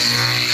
Yeah.